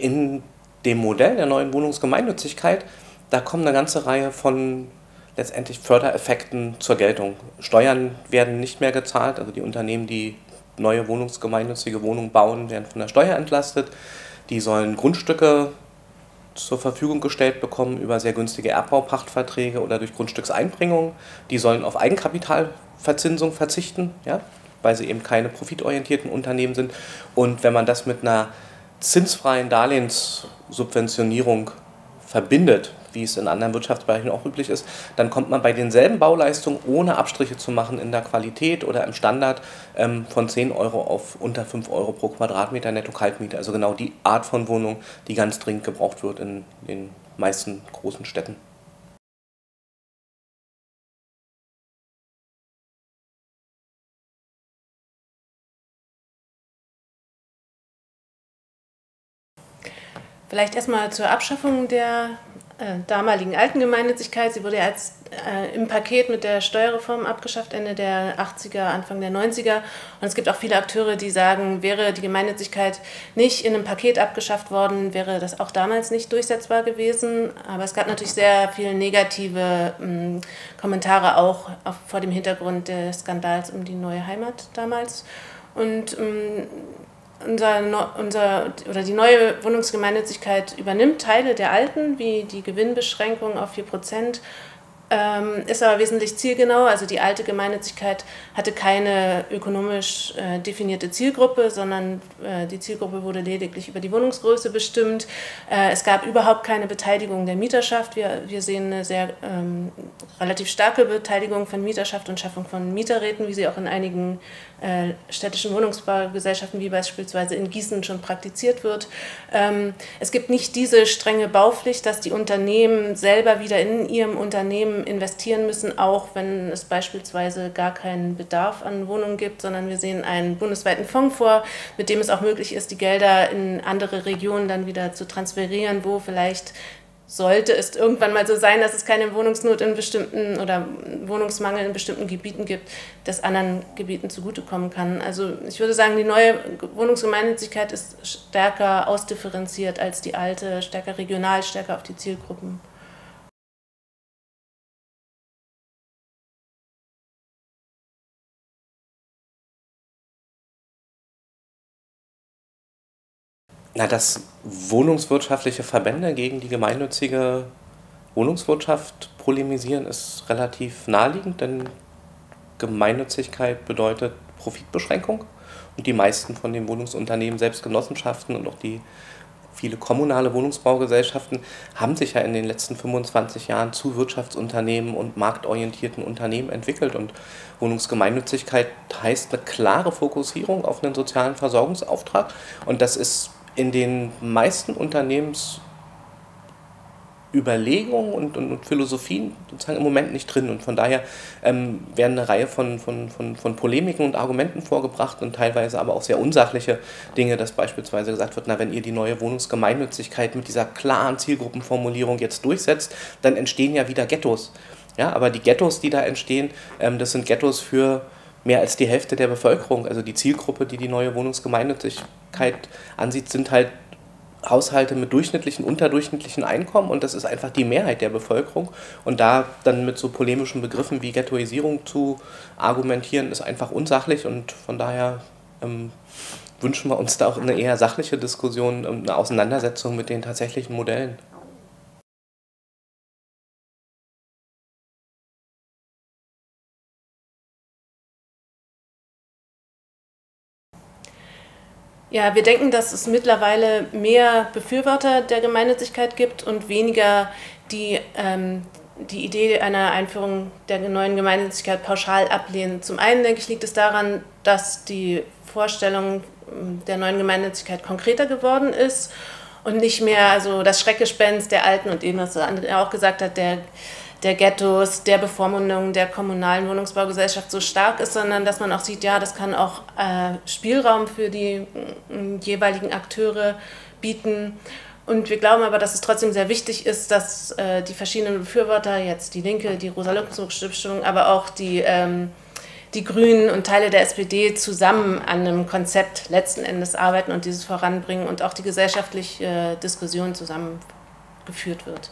in dem Modell der neuen Wohnungsgemeinnützigkeit, da kommen eine ganze Reihe von letztendlich Fördereffekten zur Geltung. Steuern werden nicht mehr gezahlt, also die Unternehmen, die neue wohnungsgemeinnützige Wohnungen bauen, werden von der Steuer entlastet. Die sollen Grundstücke zur Verfügung gestellt bekommen über sehr günstige Erbbaupachtverträge oder durch Grundstückseinbringung. Die sollen auf Eigenkapitalverzinsung verzichten, ja, weil sie eben keine profitorientierten Unternehmen sind. Und wenn man das mit einer zinsfreien Darlehenssubventionierung verbindet, wie es in anderen Wirtschaftsbereichen auch üblich ist, dann kommt man bei denselben Bauleistungen ohne Abstriche zu machen in der Qualität oder im Standard ähm, von 10 Euro auf unter 5 Euro pro Quadratmeter Netto-Kaltmiete. Also genau die Art von Wohnung, die ganz dringend gebraucht wird in den meisten großen Städten. Vielleicht erstmal zur Abschaffung der äh, damaligen alten Gemeinnützigkeit. Sie wurde ja als, äh, im Paket mit der Steuerreform abgeschafft, Ende der 80er, Anfang der 90er. Und es gibt auch viele Akteure, die sagen, wäre die Gemeinnützigkeit nicht in einem Paket abgeschafft worden, wäre das auch damals nicht durchsetzbar gewesen. Aber es gab natürlich sehr viele negative mh, hm, Kommentare auch auf, vor dem Hintergrund des Skandals um die neue Heimat damals. Und mh, hm, unser, unser, oder die neue Wohnungsgemeinnützigkeit übernimmt Teile der alten, wie die Gewinnbeschränkung auf 4 Prozent ähm, ist aber wesentlich zielgenauer. Also die alte Gemeinnützigkeit hatte keine ökonomisch äh, definierte Zielgruppe, sondern äh, die Zielgruppe wurde lediglich über die Wohnungsgröße bestimmt. Äh, es gab überhaupt keine Beteiligung der Mieterschaft. Wir, wir sehen eine sehr ähm, relativ starke Beteiligung von Mieterschaft und Schaffung von Mieterräten, wie sie auch in einigen äh, städtischen Wohnungsbaugesellschaften wie beispielsweise in Gießen schon praktiziert wird. Ähm, es gibt nicht diese strenge Baupflicht, dass die Unternehmen selber wieder in ihrem Unternehmen investieren müssen, auch wenn es beispielsweise gar keinen Bedarf an Wohnungen gibt, sondern wir sehen einen bundesweiten Fonds vor, mit dem es auch möglich ist, die Gelder in andere Regionen dann wieder zu transferieren, wo vielleicht sollte es irgendwann mal so sein, dass es keine Wohnungsnot in bestimmten oder Wohnungsmangel in bestimmten Gebieten gibt, das anderen Gebieten zugutekommen kann. Also ich würde sagen, die neue Wohnungsgemeinnützigkeit ist stärker ausdifferenziert als die alte, stärker regional, stärker auf die Zielgruppen. Na, dass wohnungswirtschaftliche Verbände gegen die gemeinnützige Wohnungswirtschaft polemisieren, ist relativ naheliegend, denn Gemeinnützigkeit bedeutet Profitbeschränkung. Und die meisten von den Wohnungsunternehmen, selbst Genossenschaften und auch die viele kommunale Wohnungsbaugesellschaften haben sich ja in den letzten 25 Jahren zu Wirtschaftsunternehmen und marktorientierten Unternehmen entwickelt. Und Wohnungsgemeinnützigkeit heißt eine klare Fokussierung auf einen sozialen Versorgungsauftrag. Und das ist in den meisten Unternehmensüberlegungen und, und, und, Philosophien sozusagen im Moment nicht drin. Und von daher ähm, werden eine Reihe von, von, von, von Polemiken und Argumenten vorgebracht und teilweise aber auch sehr unsachliche Dinge, dass beispielsweise gesagt wird, na, wenn ihr die neue Wohnungsgemeinnützigkeit mit dieser klaren Zielgruppenformulierung jetzt durchsetzt, dann entstehen ja wieder Ghettos. Ja, aber die Ghettos, die da entstehen, ähm, das sind Ghettos für mehr als die Hälfte der Bevölkerung. Also die Zielgruppe, die die neue Wohnungsgemeinnützigkeit ansieht, sind halt Haushalte mit durchschnittlichen, unterdurchschnittlichen Einkommen und das ist einfach die Mehrheit der Bevölkerung. Und da dann mit so polemischen Begriffen wie Ghettoisierung zu argumentieren, ist einfach unsachlich und von daher ähm, wünschen wir uns da auch eine eher sachliche Diskussion, eine Auseinandersetzung mit den tatsächlichen Modellen. Ja, wir denken, dass es mittlerweile mehr Befürworter der Gemeinnützigkeit gibt und weniger die ähm, die Idee einer Einführung der neuen Gemeinnützigkeit pauschal ablehnen. Zum einen, denke ich, liegt es daran, dass die Vorstellung ähm, der neuen Gemeinnützigkeit konkreter geworden ist und nicht mehr also das Schreckgespenst der alten und eben, was André auch gesagt hat, der der Ghettos, der Bevormundung der kommunalen Wohnungsbaugesellschaft so stark ist, sondern dass man auch sieht, ja, das kann auch äh, Spielraum für die äh, jeweiligen Akteure bieten. Und wir glauben aber, dass es trotzdem sehr wichtig ist, dass äh, die verschiedenen Befürworter, jetzt die Linke, die Rosa-Luxemburg-Stiftung, aber auch die, ähm, die Grünen und Teile der SPD zusammen an einem Konzept letzten Endes arbeiten und dieses voranbringen und auch die gesellschaftliche Diskussion zusammengeführt wird.